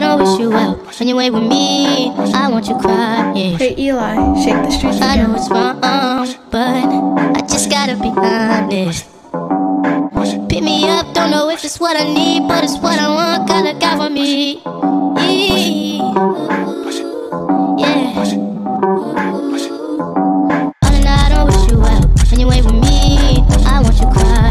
I don't wish you well. When you ain't with me, I want you crying. Hey Eli, shake the street. I know it's wrong, but I just gotta be honest. Pick me up, don't know if it's what I need, but it's what I want. Gotta got for me. Yeah. I don't wish you well. When you ain't with me, I want you crying.